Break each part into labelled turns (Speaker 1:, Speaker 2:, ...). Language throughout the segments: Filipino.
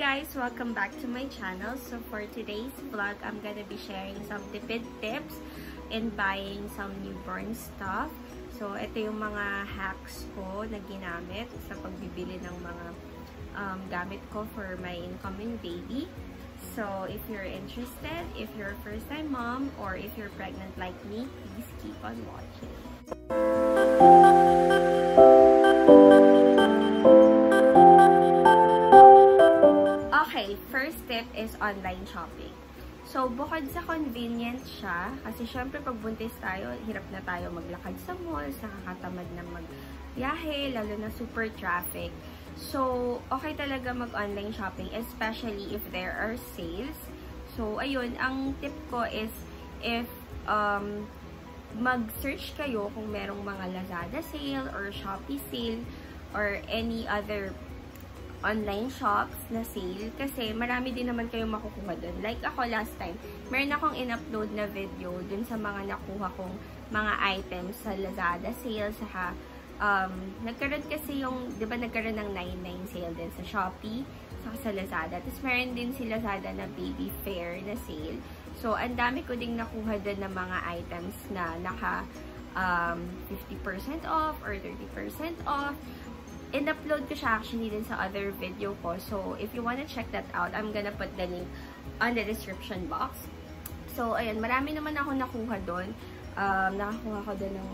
Speaker 1: guys! Welcome back to my channel. So for today's vlog, I'm gonna be sharing some tipid tips in buying some newborn stuff. So ito yung mga hacks ko na ginamit sa pagbibili ng mga um, gamit ko for my incoming baby. So if you're interested, if you're a first time mom, or if you're pregnant like me, please keep on watching. Is online shopping. So, bukod sa convenient siya, kasi syempre pag buntis tayo, hirap na tayo maglakad sa malls, nakakatamad na magbiyahe, lalo na super traffic. So, okay talaga mag-online shopping, especially if there are sales. So, ayun, ang tip ko is if um, mag-search kayo kung merong mga Lazada sale or Shopee sale or any other online shops na sale kasi marami din naman kayong makukuha doon. Like ako last time, meron akong in-upload na video dun sa mga nakuha kong mga items sa Lazada sale, saka um, nagkaroon kasi yung, di ba nagkaroon ng 99 sale din sa Shopee, saka sa Lazada. Tapos meron din si Lazada na baby fair na sale. So, ang dami ko ding nakuha doon ng mga items na naka um, 50% off or 30% off in-upload ko siya actually din sa other video ko. So, if you wanna check that out, I'm gonna put the link on the description box. So, ayun, marami naman ako nakuha doon. Um, nakakuha ko doon ng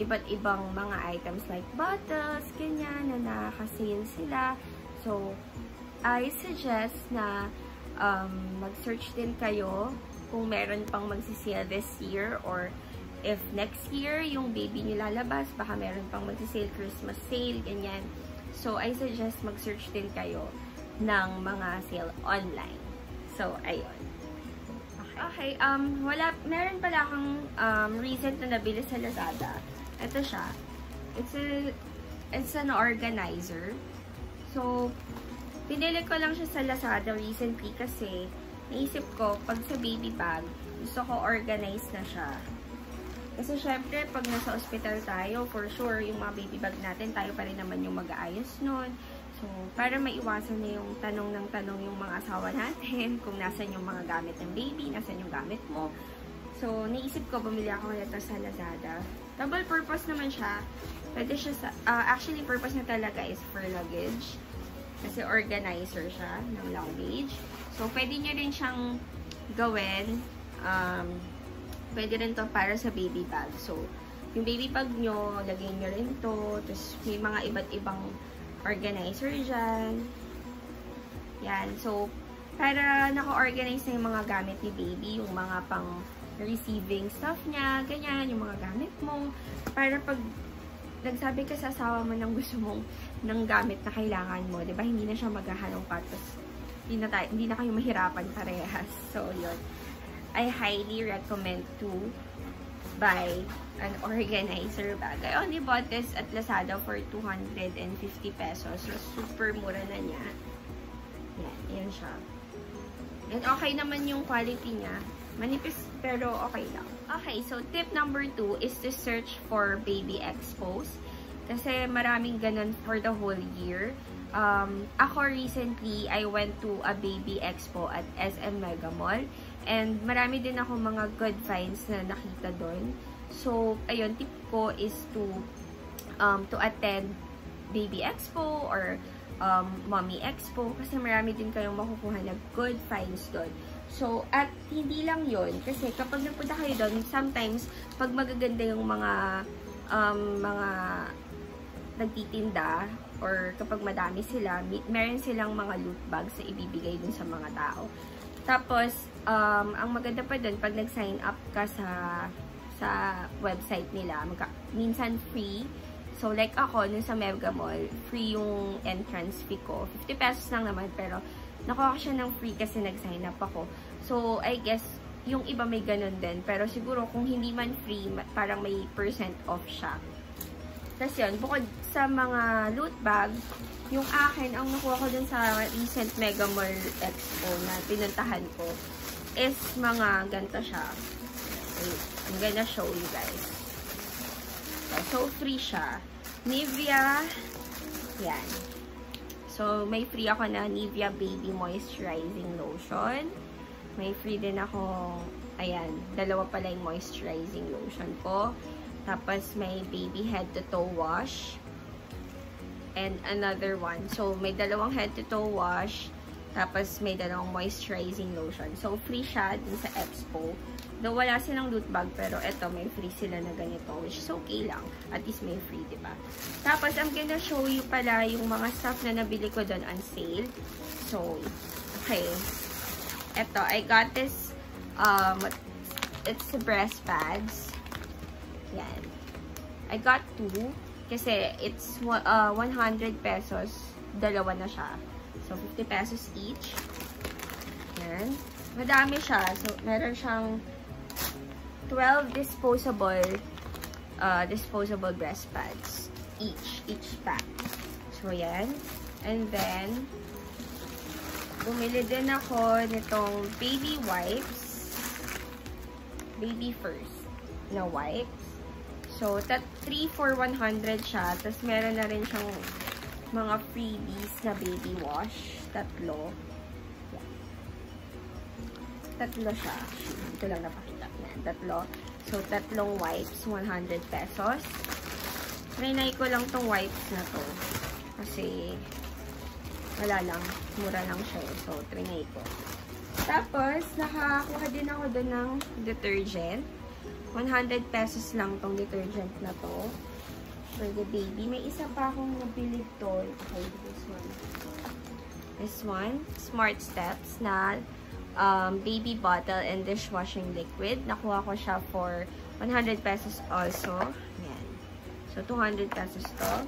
Speaker 1: iba't ibang mga items like bottles, ganyan, na nakasale sila. So, I suggest na um, mag-search din kayo kung meron pang magsisale this year or if next year, yung baby nyo lalabas, baka meron pang mag-sale, Christmas sale, ganyan. So, I suggest mag-search din kayo ng mga sale online. So, ayun. Okay. um, wala, meron pala akong um, recent na nabili sa Lazada. Ito siya. It's a, it's an organizer. So, pinili ko lang siya sa Lazada recently kasi naisip ko, pag sa baby bag, gusto ko organize na siya. Kasi syempre, pag nasa ospital tayo, for sure, yung mga baby bag natin, tayo pa rin naman yung mag-aayos nun. So, para maiwasan na yung tanong ng tanong yung mga asawa natin, kung nasan yung mga gamit ng baby, nasan yung gamit mo. So, naisip ko, bumili ako nito sa Lazada. Double purpose naman siya. Pwede siya sa, uh, actually, purpose na talaga is for luggage. Kasi organizer siya ng luggage. So, pwede nyo rin siyang gawin, um, pwede rin to para sa baby bag. So, yung baby bag nyo, lagay nyo rin to. Tapos, may mga iba't ibang organizer dyan. Yan. So, para naka-organize na yung mga gamit ni baby, yung mga pang receiving stuff niya, ganyan, yung mga gamit mo. Para pag nagsabi ka sa asawa mo ng gusto mong ng gamit na kailangan mo, di ba? Hindi na siya maghahalong patos. Hindi na, tayo, hindi na kayo mahirapan parehas. So, yun. I highly recommend to buy an organizer bag. I only bought this at Lazada for 250 pesos. So, super mura na niya. Yan, yan siya. And okay naman yung quality niya. Manipis pero okay lang. Okay, so tip number two is to search for baby expos. Kasi maraming ganun for the whole year. Um, ako recently, I went to a baby expo at SM Mega Mall. And marami din ako mga good finds na nakita doon. So, ayun, tip ko is to um, to attend Baby Expo or um, Mommy Expo kasi marami din kayong makukuha na good finds doon. So, at hindi lang yon kasi kapag nagpunta kayo doon, sometimes, pag magaganda yung mga um, mga nagtitinda or kapag madami sila, meron silang mga loot bags na ibibigay dun sa mga tao. Tapos, um, ang maganda pa dun, pag nag-sign up ka sa sa website nila, magka, minsan free. So, like ako, nun sa Mega Mall, free yung entrance fee ko. 50 pesos lang naman, pero nakuha siya ng free kasi nag-sign up ako. So, I guess, yung iba may ganun din. Pero siguro, kung hindi man free, parang may percent off siya. Tapos yun, bukod sa mga loot bag, yung akin, ang nakuha ko dun sa recent Mega Mall Expo na pinuntahan ko, is mga ganito siya. Wait, I'm gonna show you guys. So, free siya. Nivea, yan. So, may free ako na Nivea Baby Moisturizing Lotion. May free din ako, ayan, dalawa pala yung moisturizing lotion ko. Tapos, may baby head to toe wash. And another one. So, may dalawang head to toe wash. Tapos, may dalawang moisturizing lotion. So, free siya din sa Expo. Though wala silang loot bag, pero eto, may free sila na ganito, which is okay lang. At least may free, ba diba? Tapos, I'm gonna show you pala yung mga stuff na nabili ko doon on sale. So, okay. Eto, I got this, um, it's breast pads. Yan. I got two. Kasi, it's uh, 100 pesos. Dalawa na siya. So, 50 pesos each. Yan. Madami siya. So, meron siyang 12 disposable uh, disposable breast pads each each pack. So yan. And then bumili din ako nitong baby wipes. Baby first na wipes. So that 3 for 100 siya. Tapos meron na rin siyang mga freebies na baby wash. Tatlo. Yeah. Tatlo siya. Ito lang napakita tatlo. So, tatlong wipes, 100 pesos. Trinay ko lang tong wipes na to. Kasi, wala lang. Mura lang siya. Eh. So, trinay ko. Tapos, nakakuha din ako doon ng detergent. 100 pesos lang tong detergent na to. For the baby. May isa pa akong nabili to. Okay, this one. This one. Smart Steps na um, baby bottle and dishwashing liquid. Nakuha ko siya for 100 pesos also. Yan. So, 200 pesos to.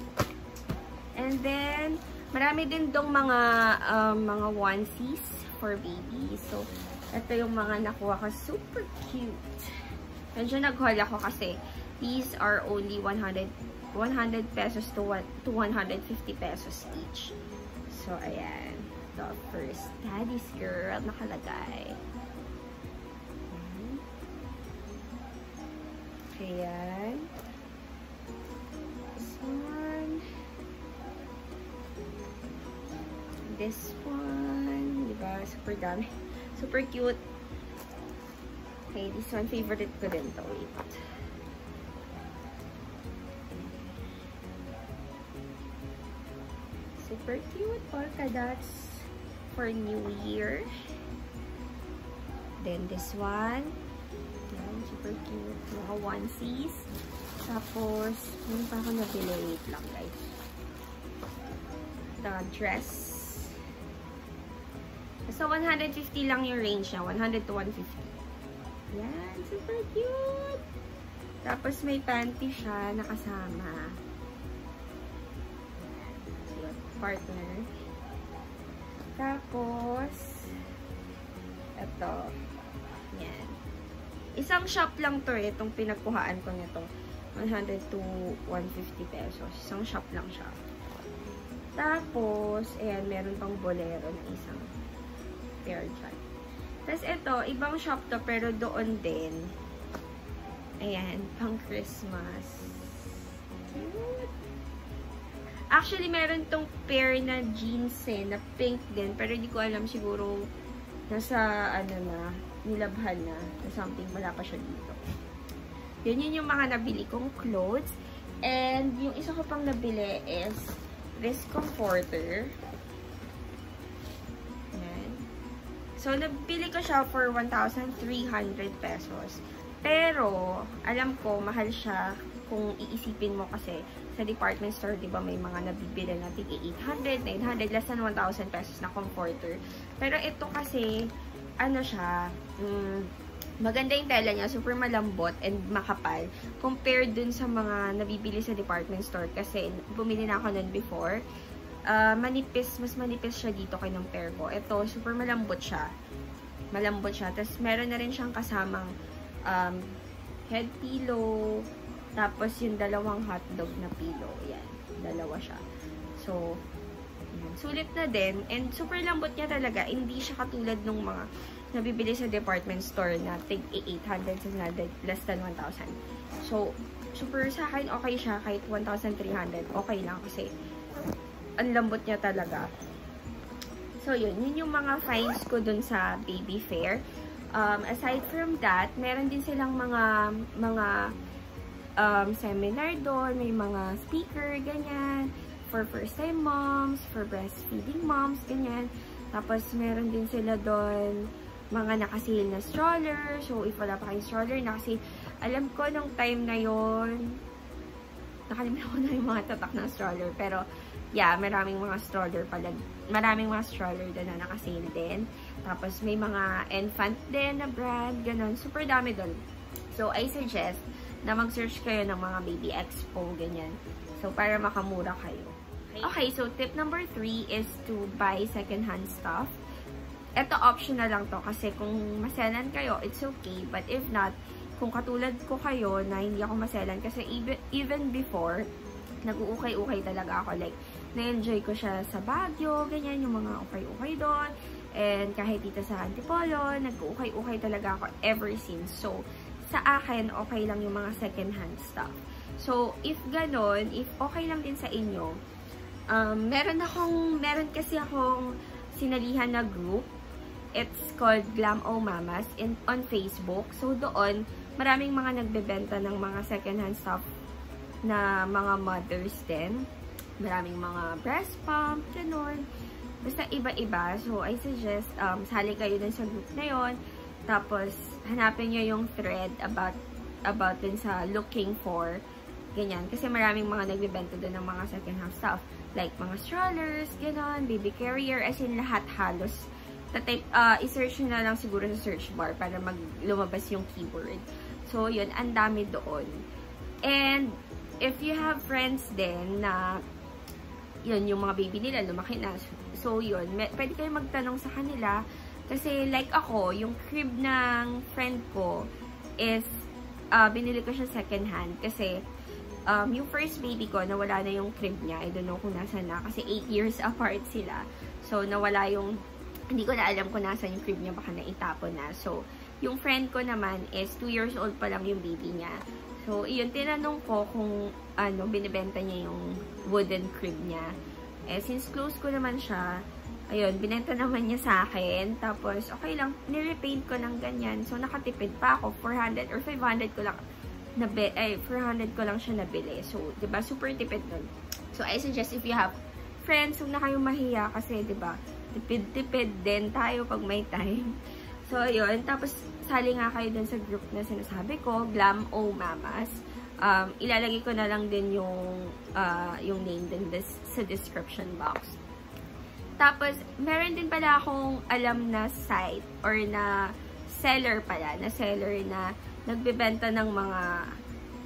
Speaker 1: And then, marami din dong mga, um, mga onesies for baby. So, ito yung mga nakuha ko. Super cute. Medyo nag-haul ako kasi these are only 100 100 pesos to, to 150 pesos each. So, ayan the first daddy's girl nakalagay. Ayan. This one. This one. Diba? Super dami. Super cute. Okay, this one favorite ko din to. Wait. Super cute polka dots for New Year. Then this one. Yan, super cute. Mga onesies. Tapos, yun pa ako nabili. Wait lang guys. The dress. So, 150 lang yung range niya. 100 to 150. Yan, super cute. Tapos, may panty siya nakasama. Partner. Tapos, ito. Yan. Isang shop lang to eh, itong pinagkuhaan ko nito. 100 to 150 pesos. Isang shop lang siya. Tapos, ayan, meron pang bolero na isang pair dyan. Tapos ito, ibang shop to, pero doon din. Ayan, pang Christmas. Actually, meron tong pair na jeans eh, na pink din. Pero hindi ko alam siguro nasa, ano na, nilabhan na. something, wala pa siya dito. Yun yun yung mga nabili kong clothes. And yung isa ko pang nabili is this comforter. Yan. So, nabili ko siya for 1,300 pesos. Pero, alam ko, mahal siya kung iisipin mo kasi sa department store, di ba, may mga nabibili na tig 800, 900, less than 1,000 pesos na comforter. Pero ito kasi, ano siya, mm, maganda yung tela niya, super malambot and makapal. Compared dun sa mga nabibili sa department store. Kasi, bumili na ako nun before. Uh, manipis, mas manipis siya dito pair ko. Ito, super malambot siya. Malambot siya. Tapos, meron na rin siyang kasamang um, head pillow, tapos, yung dalawang hotdog na pillow. Yan. Dalawa siya. So, yan. Sulit na din. And super lambot niya talaga. Hindi siya katulad nung mga nabibili sa department store na tig 800, 600, less than 1,000. So, super sa akin, okay siya. Kahit 1,300, okay lang. Kasi, ang lambot niya talaga. So, yun. Yun yung mga finds ko dun sa baby fair. Um, aside from that, meron din silang mga mga um, seminar doon. May mga speaker, ganyan. For first-time moms, for breastfeeding moms, ganyan. Tapos, meron din sila doon mga nakasil na stroller. So, if wala pa kayong stroller, nakasil. Alam ko, nung time na yon nakalimutan ko na yung mga tatak ng stroller. Pero, yeah, maraming mga stroller pala. Maraming mga stroller doon na nakasale din. Tapos, may mga infant din na brand, ganun. Super dami doon. So, I suggest na mag-search kayo ng mga baby expo, ganyan. So, para makamura kayo. Okay, so tip number three is to buy second-hand stuff. Ito optional lang to kasi kung maselan kayo, it's okay. But if not, kung katulad ko kayo na hindi ako maselan kasi even, even before, nag-uukay-ukay talaga ako. Like, na-enjoy ko siya sa Baguio, ganyan, yung mga ukay-ukay doon. And kahit dito sa Antipolo, nag-uukay-ukay talaga ako ever since. So, sa akin, okay lang yung mga second-hand stuff. So, if ganon, if okay lang din sa inyo, um, meron akong, meron kasi akong sinalihan na group It's called Glam O Mamas in, on Facebook. So, doon, maraming mga nagbebenta ng mga second-hand stuff na mga mothers din. Maraming mga breast pump, ganun. Basta iba-iba. So, I suggest, um, sali kayo dun sa group na yon Tapos, hanapin nyo yung thread about about din sa looking for ganyan. Kasi maraming mga nagbebenta doon ng mga second-hand stuff. Like, mga strollers, ganon, baby carrier, as in lahat halos type, uh, i-search na lang siguro sa search bar para mag lumabas yung keyword. So, yun, ang dami doon. And, if you have friends din na, yun, yung mga baby nila, lumaki na. So, yun, pwede kayo magtanong sa kanila. Kasi, like ako, yung crib ng friend ko is, uh, binili ko siya second hand. Kasi, um, yung first baby ko, nawala na yung crib niya. I don't know kung nasa na. Kasi 8 years apart sila. So, nawala yung hindi ko na alam kung nasa yung crib niya, baka naitapon na. So, yung friend ko naman is 2 years old pa lang yung baby niya. So, iyon, tinanong ko kung ano, binibenta niya yung wooden crib niya. Eh, since close ko naman siya, ayun, binenta naman niya sa akin. Tapos, okay lang, nirepaint ko ng ganyan. So, nakatipid pa ako. 400 or 500 ko lang nabi ay 400 ko lang siya nabili. So, ba, super tipid nun. So, I suggest if you have friends, huwag na kayong mahiya kasi ba, tipid-tipid din tayo pag may time. So, yun. Tapos, sali nga kayo dun sa group na sinasabi ko, Glam O Mamas. Um, ilalagay ko na lang din yung, uh, yung name din this, sa description box. Tapos, meron din pala akong alam na site or na seller pala, na seller na nagbebenta ng mga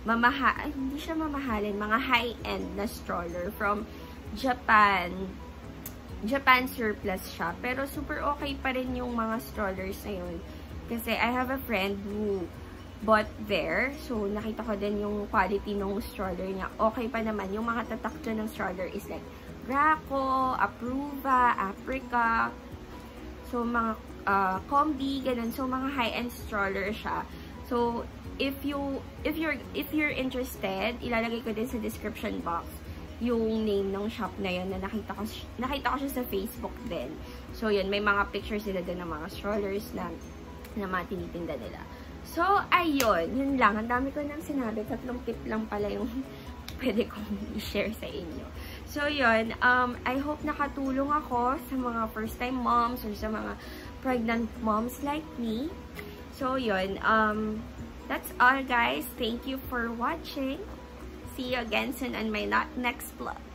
Speaker 1: mamaha, ay, hindi siya mamahalin, mga high-end na stroller from Japan, Japan surplus siya. Pero super okay pa rin yung mga strollers na yun. Kasi I have a friend who bought there. So, nakita ko din yung quality ng stroller niya. Okay pa naman. Yung mga tatak ng stroller is like Graco, Apruva, Africa. So, mga uh, combi, ganun. So, mga high-end stroller siya. So, if you if you're if you're interested, ilalagay ko din sa description box yung name ng shop na yun na nakita ko, nakita ko siya sa Facebook din. So, yun, may mga pictures sila din ng mga strollers na, na mga tinitinda nila. So, ayun, yun lang. Ang dami ko nang sinabi. Tatlong tip lang pala yung pwede kong i-share sa inyo. So, yun. Um, I hope nakatulong ako sa mga first-time moms or sa mga pregnant moms like me. So, yun. Um, that's all, guys. Thank you for watching. See you again soon on my next vlog.